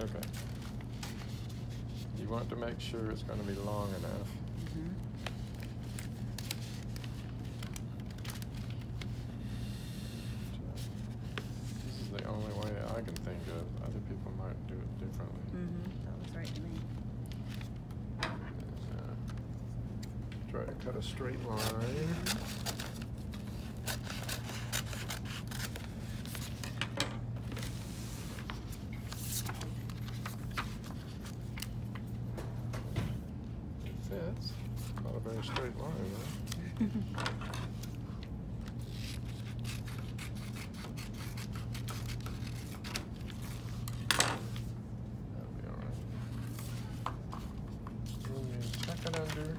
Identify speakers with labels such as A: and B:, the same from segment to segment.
A: Okay. You want to make sure it's gonna be long enough.
B: Mhm.
A: This is the only way I can think of. Other people might do it differently.
B: Mhm, that looks right to me.
A: Uh, Try to cut a straight line. It fits. Not a very straight line, though. That'll be alright. Then you tuck it under.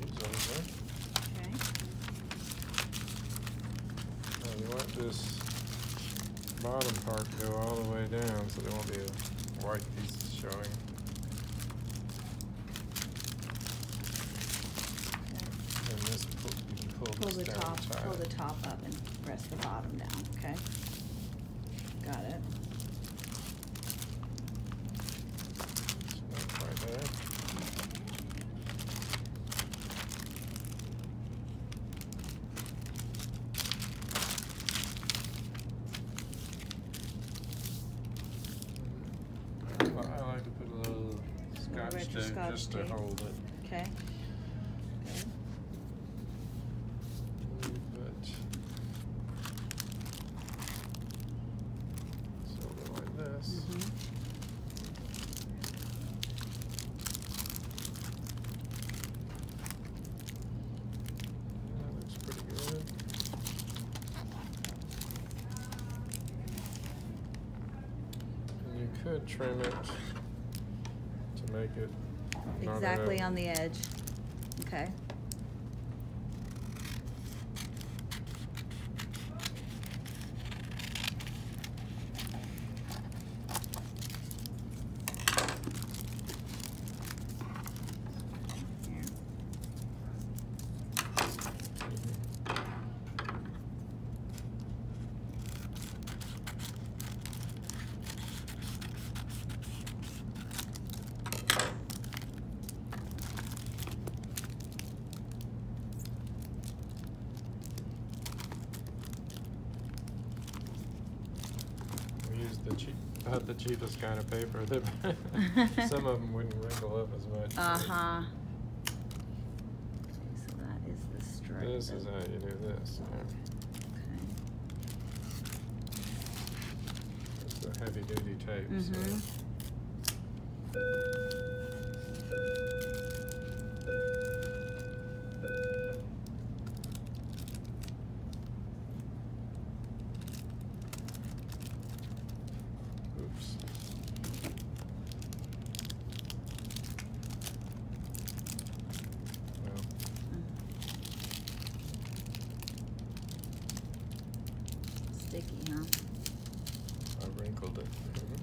A: These over.
B: Okay.
A: Now you want this bottom part go all the way down so there won't be a white piece showing. And this pull, you can pull,
B: Pull
A: this
B: the
A: down
B: top, pull the top up and press the bottom down, okay? Got it.
A: So that's right there. Well, I like to put a little
B: retro
A: tape just to hold it.
B: Okay. Good.
A: But something like this. That looks pretty good. And you could trim it to make it
B: Exactly on the edge. Okay.
A: The cheap, not the cheapest kind of paper. That some of them wouldn't wrinkle up as much.
B: Uh-huh. Okay, so that is the stripe.
A: This is how you do this. yeah.
B: Okay.
A: It's a heavy duty tape. so-
B: Mhm.
A: Oops. Well,
B: Sticky, huh?
A: I wrinkled it. Mhm.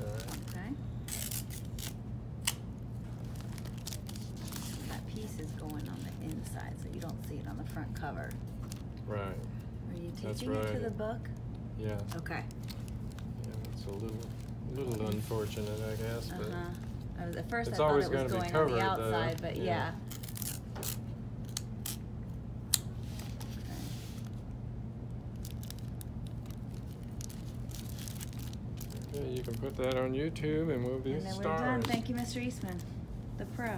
A: Alright.
B: Okay. That piece is going on the inside, so you don't see it on the front cover.
A: Right.
B: Are you
A: That's
B: taping it to the book?
A: Yeah.
B: Okay.
A: Yeah, it's a little, little unfortunate, I guess.
B: Uh-huh. I was, at first I
A: It's
B: thought
A: always
B: it was
A: gonna be
B: on
A: covered,
B: the
A: though,
B: outside, but
A: yeah.
B: yeah.
A: Yeah, you can put that on YouTube and we'll be
B: And then we're done. Thank you, Mr. Eastman, the pro.